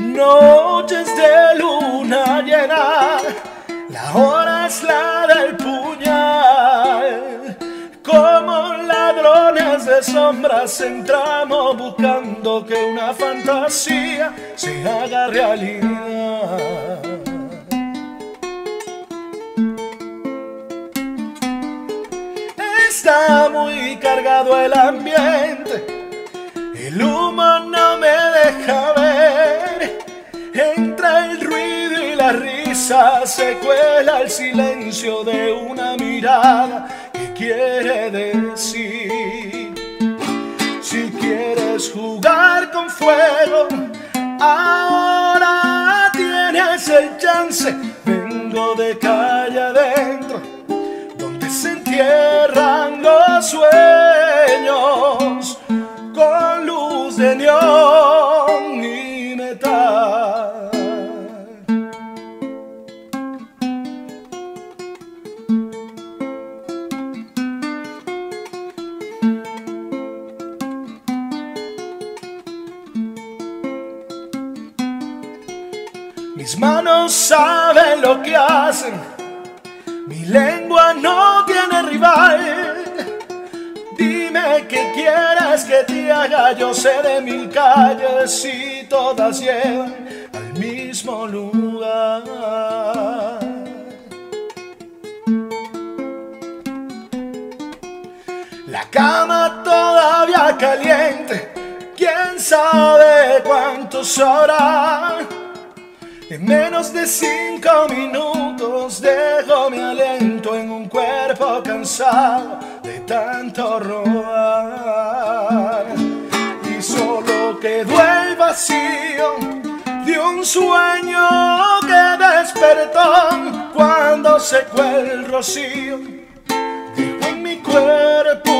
Noches de luna llena, la hora es la del puñal. Como ladrones de sombras entramos buscando que una fantasía se haga realidad. Muy cargado el ambiente, el humo no me deja ver. Entre el ruido y la risa se cuela el silencio de una mirada que quiere decir. Si quieres jugar con fuego, ahora tienes el sueños con luz de neón y metal. Mis manos saben lo que hacen, mi lengua no tiene rival. Dime qué quieres que te haga, yo sé de mil calles y todas llevan al mismo lugar. La cama todavía caliente, quién sabe cuántos horas. En menos de cinco minutos dejo mi aliento en un cuerpo cansado de tanto robar. Y solo quedó el vacío de un sueño que despertó cuando secó el rocío. En mi cuerpo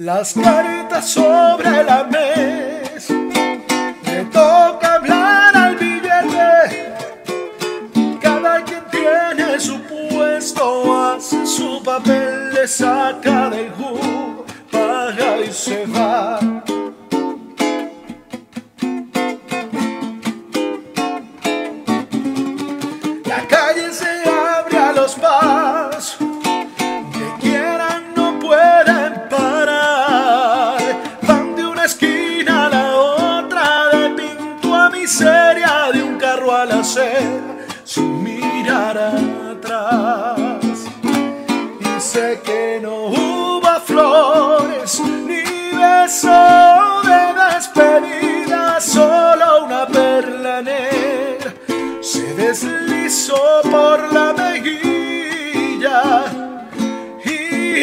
Las cartas sobre la mesa, me toca hablar al billete. Cada quien tiene su puesto, hace su papel, le saca del jugo, paga y se va. feria de un carro a la acera sin mirar atrás. Y sé que no hubo flores ni beso de despedida, solo una perla negra se deslizó por la mejilla. Y